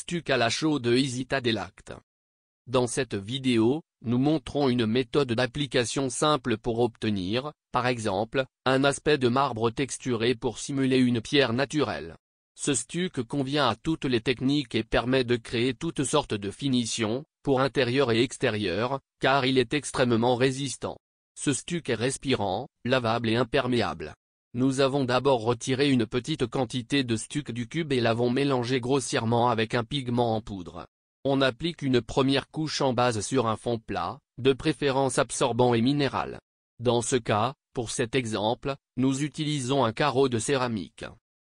Stuc à la chaude Isita Delacte. Dans cette vidéo, nous montrons une méthode d'application simple pour obtenir, par exemple, un aspect de marbre texturé pour simuler une pierre naturelle. Ce stuc convient à toutes les techniques et permet de créer toutes sortes de finitions, pour intérieur et extérieur, car il est extrêmement résistant. Ce stuc est respirant, lavable et imperméable. Nous avons d'abord retiré une petite quantité de stuc du cube et l'avons mélangé grossièrement avec un pigment en poudre. On applique une première couche en base sur un fond plat, de préférence absorbant et minéral. Dans ce cas, pour cet exemple, nous utilisons un carreau de céramique.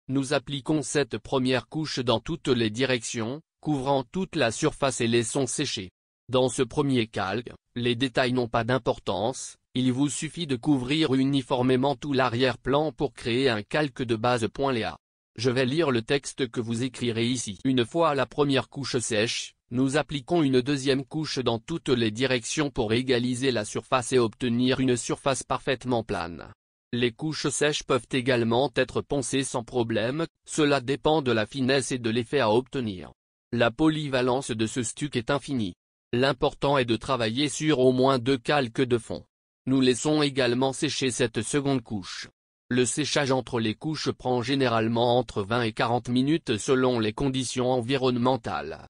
Nous appliquons cette première couche dans toutes les directions, couvrant toute la surface et laissons sécher. Dans ce premier calque, les détails n'ont pas d'importance, il vous suffit de couvrir uniformément tout l'arrière-plan pour créer un calque de base .léa. Je vais lire le texte que vous écrirez ici. Une fois la première couche sèche, nous appliquons une deuxième couche dans toutes les directions pour égaliser la surface et obtenir une surface parfaitement plane. Les couches sèches peuvent également être poncées sans problème, cela dépend de la finesse et de l'effet à obtenir. La polyvalence de ce stuc est infinie. L'important est de travailler sur au moins deux calques de fond. Nous laissons également sécher cette seconde couche. Le séchage entre les couches prend généralement entre 20 et 40 minutes selon les conditions environnementales.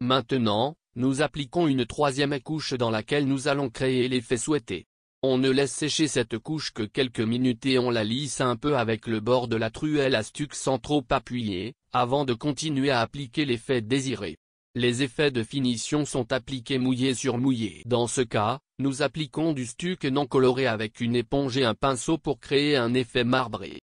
Maintenant, nous appliquons une troisième couche dans laquelle nous allons créer l'effet souhaité. On ne laisse sécher cette couche que quelques minutes et on la lisse un peu avec le bord de la truelle à stuc sans trop appuyer, avant de continuer à appliquer l'effet désiré. Les effets de finition sont appliqués mouillé sur mouillé. Dans ce cas, nous appliquons du stuc non coloré avec une éponge et un pinceau pour créer un effet marbré.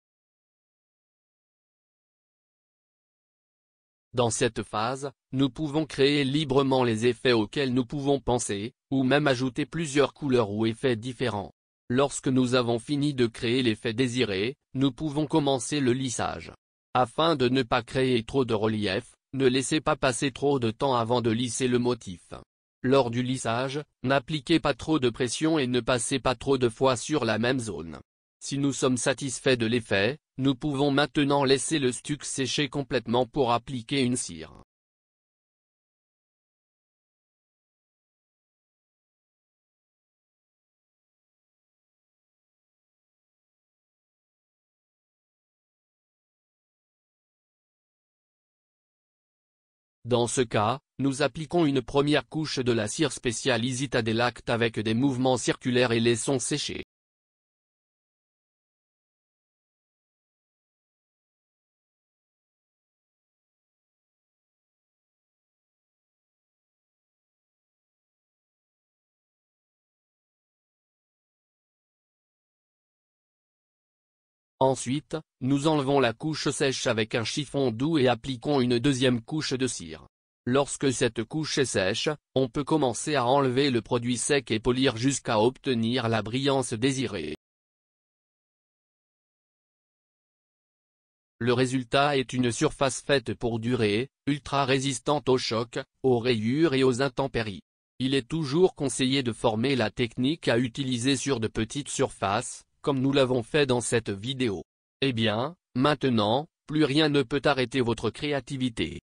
Dans cette phase, nous pouvons créer librement les effets auxquels nous pouvons penser, ou même ajouter plusieurs couleurs ou effets différents. Lorsque nous avons fini de créer l'effet désiré, nous pouvons commencer le lissage. Afin de ne pas créer trop de relief, ne laissez pas passer trop de temps avant de lisser le motif. Lors du lissage, n'appliquez pas trop de pression et ne passez pas trop de fois sur la même zone. Si nous sommes satisfaits de l'effet, nous pouvons maintenant laisser le stuc sécher complètement pour appliquer une cire. Dans ce cas, nous appliquons une première couche de la cire spéciale Isita Delacte avec des mouvements circulaires et laissons sécher. Ensuite, nous enlevons la couche sèche avec un chiffon doux et appliquons une deuxième couche de cire. Lorsque cette couche est sèche, on peut commencer à enlever le produit sec et polir jusqu'à obtenir la brillance désirée. Le résultat est une surface faite pour durer, ultra résistante aux chocs, aux rayures et aux intempéries. Il est toujours conseillé de former la technique à utiliser sur de petites surfaces, comme nous l'avons fait dans cette vidéo. Eh bien, maintenant, plus rien ne peut arrêter votre créativité.